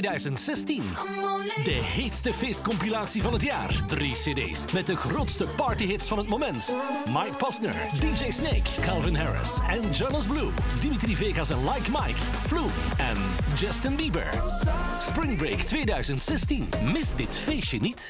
2016. De heetste feestcompilatie van het jaar. Drie cd's met de grootste partyhits van het moment. Mike Posner, DJ Snake, Calvin Harris en Jonas Blue. Dimitri Vegas en Like Mike, Flu en Justin Bieber. Spring Break 2016. Mis dit feestje niet.